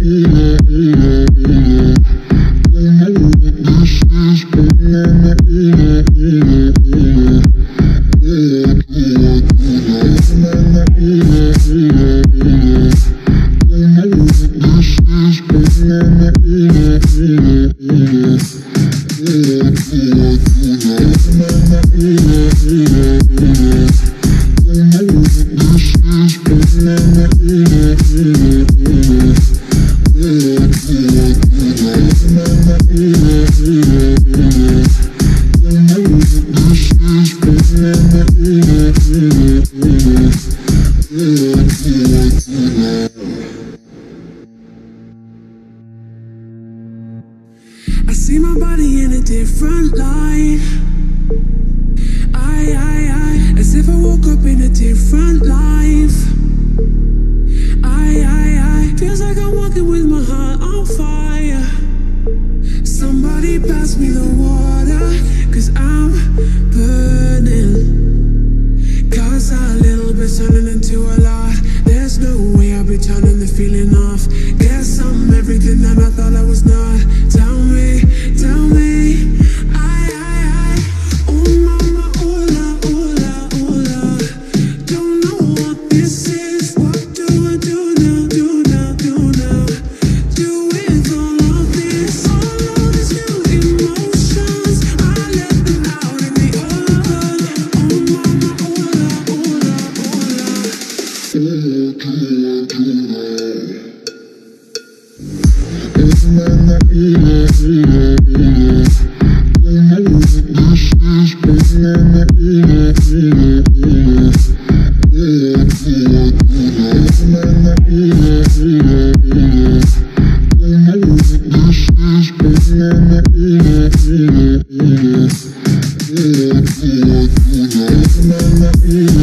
ile ile I see my body in a different light. I, I, I, as if I woke up in a different life. I, I, I, feels like I'm walking with my heart on fire. Somebody pass me the water, cause I'm burning. Cause a little bit turning into a lot. There's no way I'll be turning the feeling off. Guess I'm everything that I thought I was not. Tell me, tell me. Yeah.